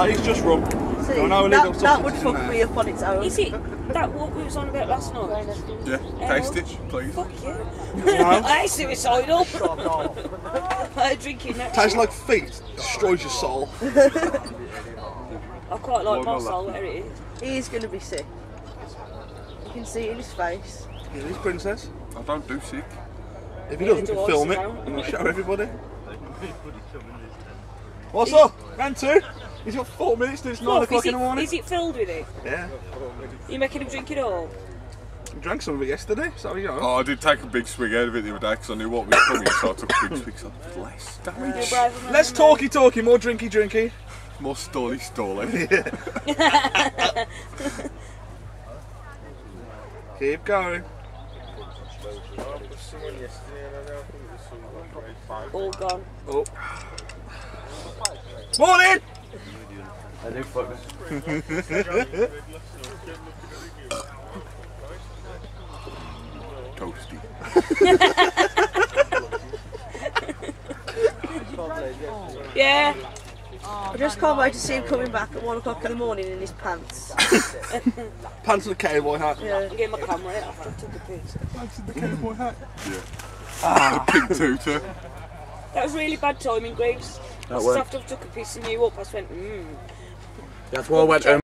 Please just rum. See, Don't that, that would substances in fuck me up on its own. Is it that what we was on about last night? Yeah, taste it, please. Fuck yeah. I ain't suicidal. I'm drinking that. Tastes like feet. Destroys your soul. I quite like my soul where it is. He is going to be sick. You can see it in his face. It is princess. I don't do sick. If he doesn't, do can film it so- and we'll show everybody. What's up? Round two? He's got four minutes to it's nine What, o'clock in the morning. is it filled with it? Yeah. You making him drink it all? We drank some of it yesterday, so you know. Oh, I did take a big swig out of it the other day because I knew what was coming, so I took a big swig. So less You're damage, Less talky talky, more drinky drinky. more stally stally. Keep going. All gone. Oh. Morning! I do fuck Toasty. Yeah. I just can't wait to see him coming back at one o'clock in the morning in his pants. Pants and a cowboy hat. Yeah. I'm getting my camera out after I took a piss. Yeah. The pink tutor. That was really bad timing, Graves. That Just went- after I took a piss and you up, I just went, mmm. That's why I went home.